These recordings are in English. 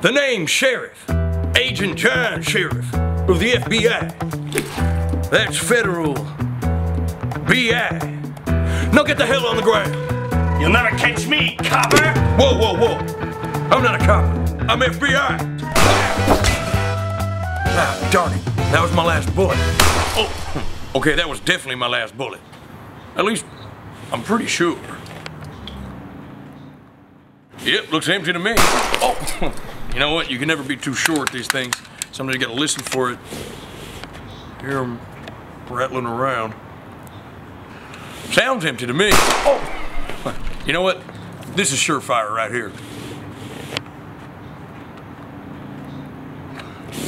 The name Sheriff, Agent John Sheriff of the FBI. That's federal BI. Now get the hell on the ground. You'll never catch me, copper! Whoa, whoa, whoa. I'm not a cop. I'm FBI. Ah, darn it. That was my last bullet. Oh, okay, that was definitely my last bullet. At least, I'm pretty sure. Yep, looks empty to me. Oh, you know what? You can never be too sure at these things. Somebody's got to listen for it. Hear them rattling around. Sounds empty to me. Oh, you know what? This is surefire right here.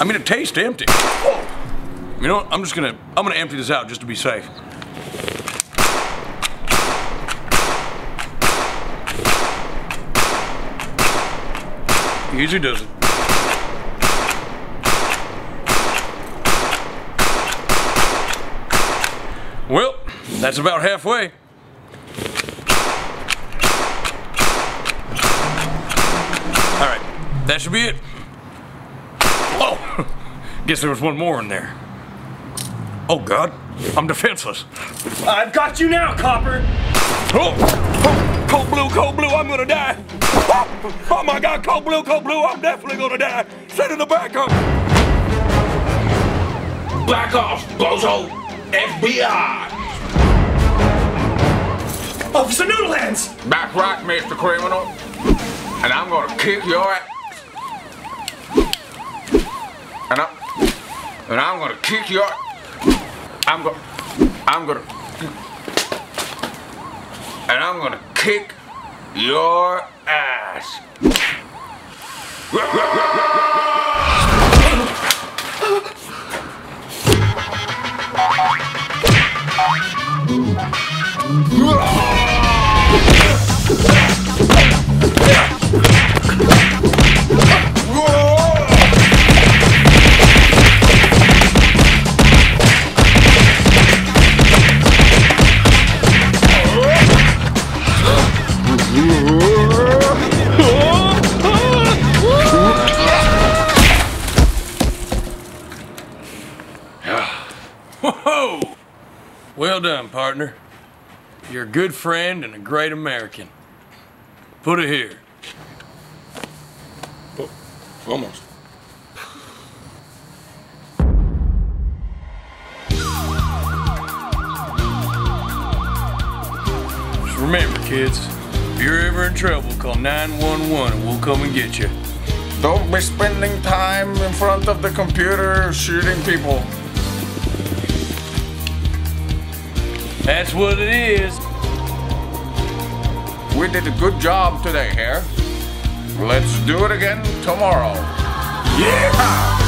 I mean, it tastes empty. Oh. You know what? I'm just gonna, I'm gonna empty this out just to be safe. Easy does it. Well, that's about halfway. All right, that should be it. Oh, guess there was one more in there. Oh God, I'm defenseless. I've got you now, copper! Oh, oh, cold blue, cold blue, I'm gonna die. Oh, oh my God, cold blue, cold blue, I'm definitely gonna die. Set in the back up. Back off, bozo! FBI! Officer Noodlehands! Back right, Mr. Criminal. And I'm gonna kick your ass. And I'm, and I'm gonna kick your. I'm gonna, I'm gonna, and I'm gonna kick your ass. Whoa! Well done, partner. You're a good friend and a great American. Put it here. Oh, almost. Just remember, kids, if you're ever in trouble, call 911 and we'll come and get you. Don't be spending time in front of the computer shooting people. That's what it is. We did a good job today here. Let's do it again tomorrow. Yeah!